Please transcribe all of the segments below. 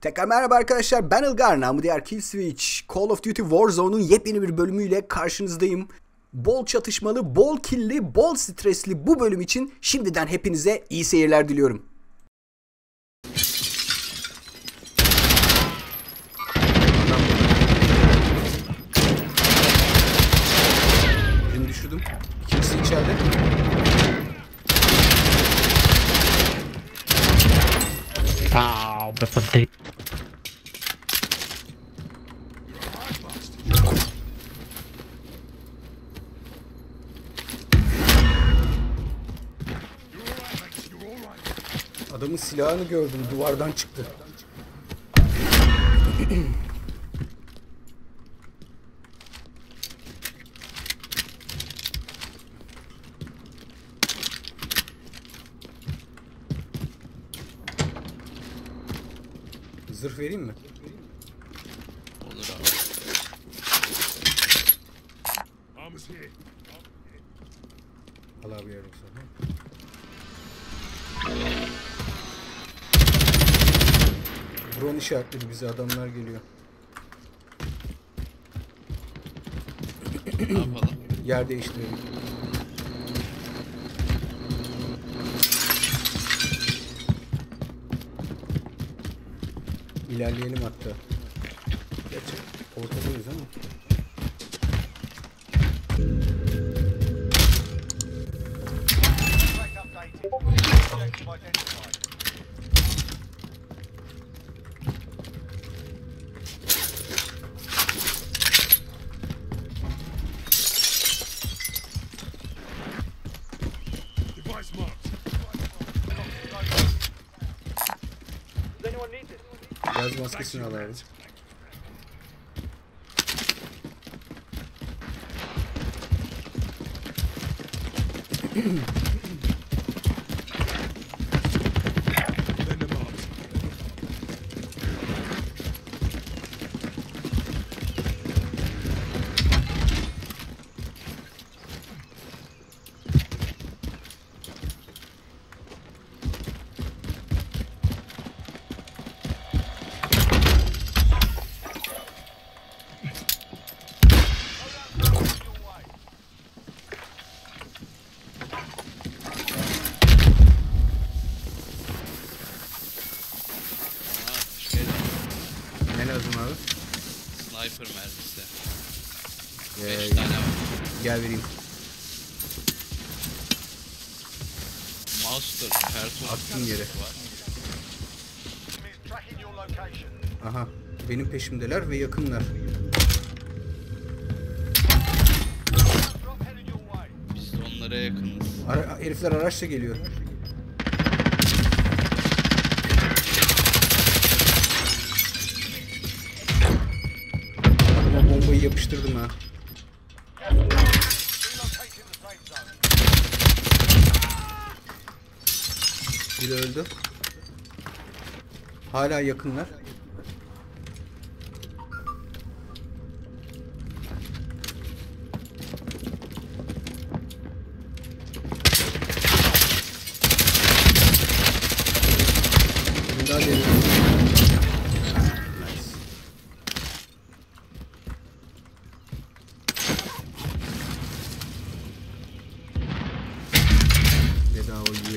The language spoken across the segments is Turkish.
Tekrar merhaba arkadaşlar ben Ilgar namı diğer Killswitch Call of Duty Warzone'un yepyeni bir bölümüyle karşınızdayım. Bol çatışmalı, bol killi, bol stresli bu bölüm için şimdiden hepinize iyi seyirler diliyorum. Birini düşürdüm. İkincisi içeride. Wow, pathetic. Adamın silahını gördüm duvardan çıktı. Zırh vereyim mi? Olur abi. Al abi yarım sana. Drone işaretledi bize adamlar geliyor. Ne yapalım? Yer değiştirelim. İlerleyelim hatta. Gerçi ortadayız ama. This? Gaz maskesini al abi. Vendor marked. Ha, şey Ne lazım abi? Sniper mermisi. Ee, 5 tane var. Gel vereyim. Master, Perton Attım yere. var. Aha. Benim peşimdeler ve yakınlar. Biz de onlara yakınız. Ara herifler araçla geliyor. Yapıştırdım ha. Biri öldü. Hala yakınlar.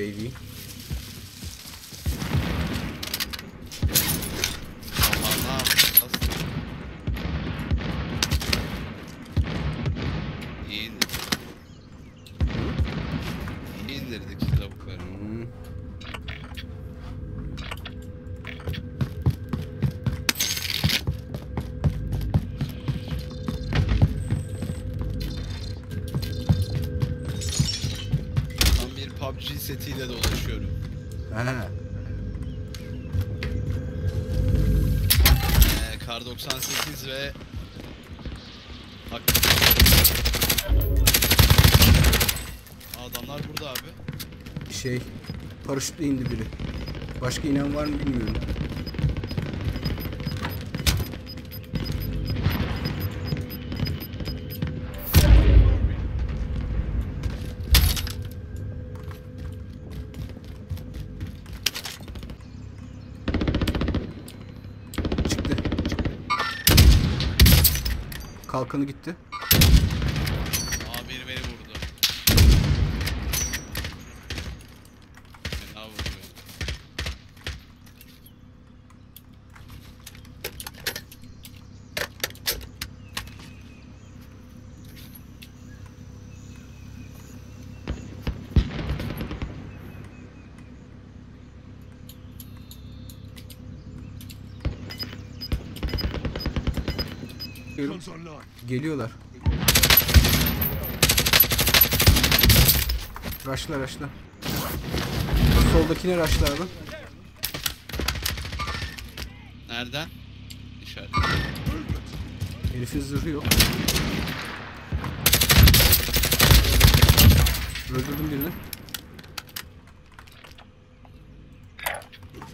JV. Setiyle dolaşıyorum. Ha. Ee, Kar 98 ve. Adamlar burada abi. Şey, paraşütle indi biri. Başka inen var mı bilmiyorum. Kalkanı gitti. Aa biri beni vurdu. Fena vurdu beni. Online. Geliyorlar. Raşla raşla. Soldakine raşla abi. Nereden? İşaret. Herifin zırhı yok. Öldürdüm birini.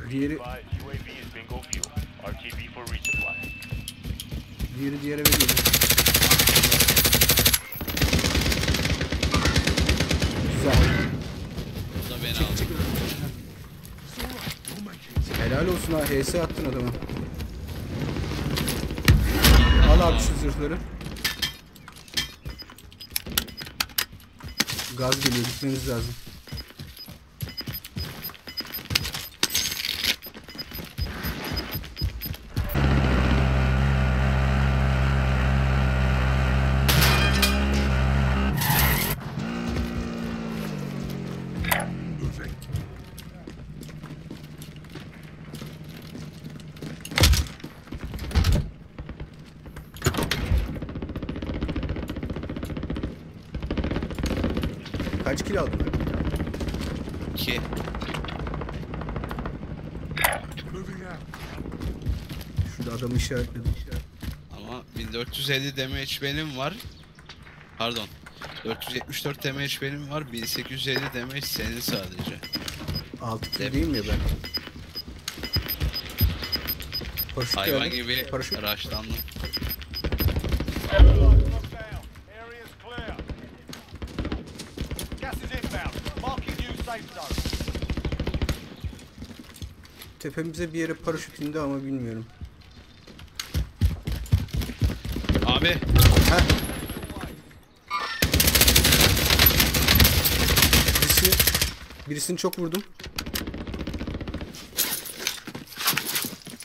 Diğeri, diğeri diğer eve geliyor. Güzel. O da beni aldı. We'll make it. Helal olsun ha. HS attın adama. Al abi şu zırhları. Gaz geliyor. Gitmemiz lazım. Moving. Kaç kilo aldın? 2. Moving out. Şurada adamı işaretledim. Ama 1450 damage benim var. Pardon. 474 damage benim var. 1850 damage senin sadece. 6 kilo Dem- değil mi ya ben? Paraşüt Hayvan geldi. gibi Paraşüt. zone. Tepemize bir yere paraşüt indi ama bilmiyorum. Abi Heh. Birisini çok vurdum.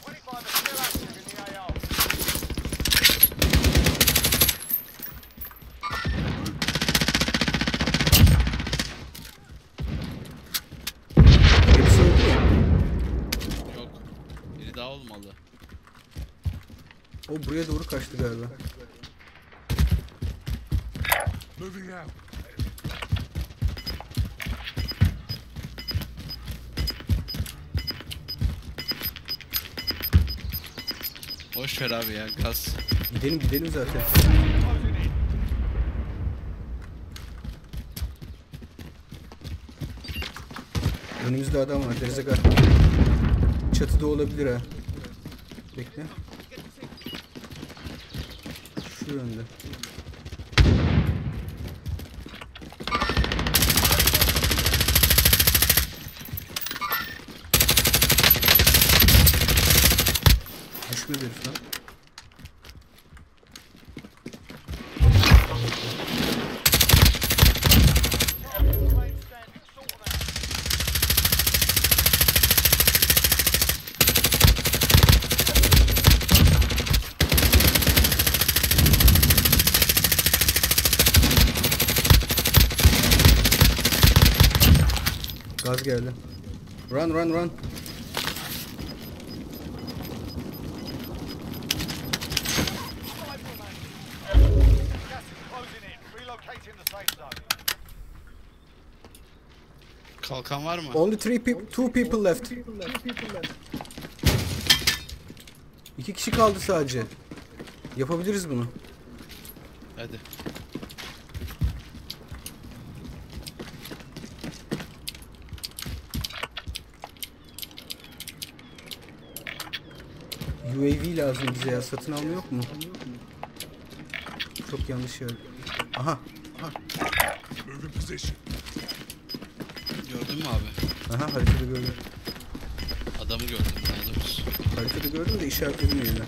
25 are still active in the AO. Hepsi öldü mü? yok. Biri daha olmalı. O buraya doğru kaçtı galiba. Moving out. Boş ver abi ya gaz. Gidelim gidelim zaten. Önümüzde adam var. Derzega. Çatıda olabilir ha. Bekle. Şu yönde. Düşmedi herif lan. Gaz geldi. Run run run. Kalkan var mı? Only three people, two people left. İki kişi kaldı sadece. Yapabiliriz bunu. Hadi. UAV lazım bize ya. Satın alma yok mu? Çok yanlış yer. Aha. Position. Gördün mü abi? Aha haritada gördüm. Adamı gördüm daha doğrusu. Haritada gördüm de işaretledim yerine.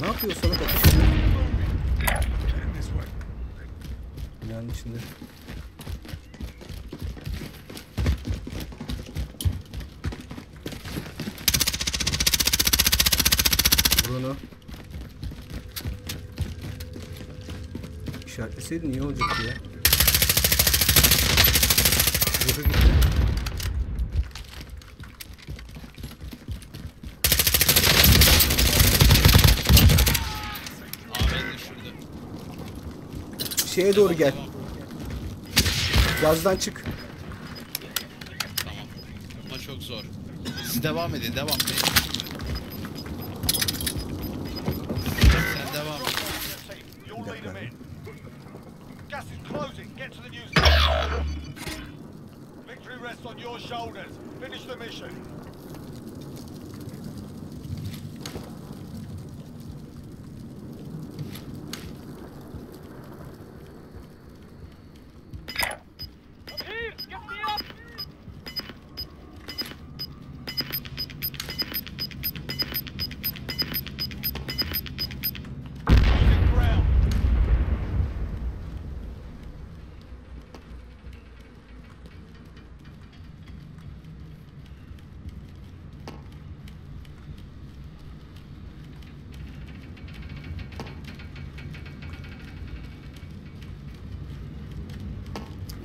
Ne yapıyor sana way. Binanın içinde. Vur onu. İşaretleseydin iyi olacaktı ya. Zırhı gitti. Ahmet de şurada. Şeye doğru gel. Gazdan çık. Tamam. Ama çok zor. Siz devam edin, devam edin. Sen devam et. You'll lead them in. Gas is closing. Get to the new station. Victory rests on your shoulders. Finish the mission.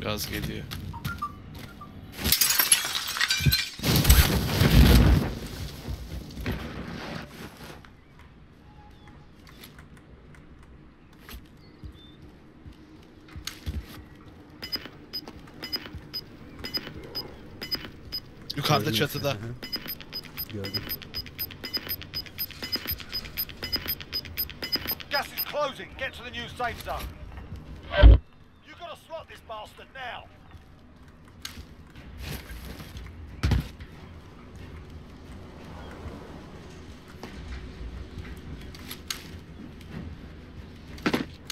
Gaz geliyor. Yukarıda çatıda. Gördüm. Gas is closing. Get to the new safe zone. Bastard now.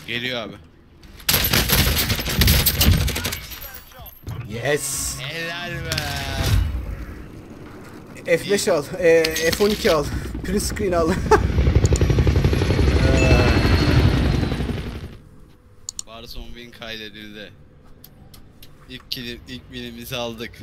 Geliyor abi. Yes. Helal be. F5 al. E, F12 al. Print screen al. Warzone win kaydedildi. İlk kilim, ilk binimizi aldık.